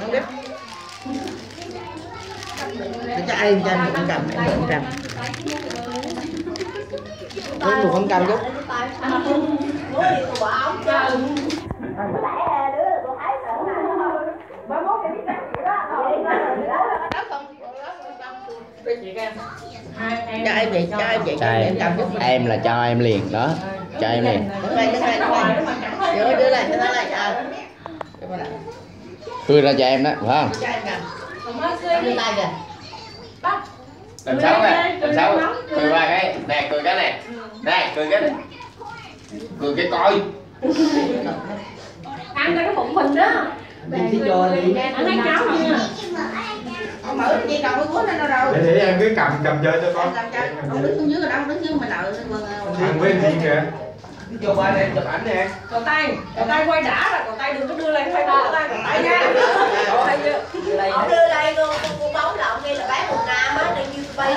không biết. Để cho em cho một con cầm em con cầm. Lấy một con cầm chút cho em vậy cho em vậy cho Trai em. cầm chút em là cho em liền đó. Cho em liền. Đứng lại cho nó lại lại. Cười ra cho em đó phải không? Làm sao nè làm sao cười ba cái. Nè cười cái này nè cười cái. Này cười cái coi. Ăn cái bụng mình đó. Mình sẽ cho đi. Ăn cái cháo nha. Ông mở chi cầm cái cuốn lên đâu đâu để em cứ cầm cầm chơi cho con. Ông đứng xuống dưới rồi đâu đứng dưới mà nợ thằng với Thiên kìa. Vô ba em chụp ảnh nè. Cậu tay cậu tay quay đã rồi cậu tay đừng có đưa lên facebook đưa đây cô cô, cô bóng lộn nghe là bán một nam á đang như bay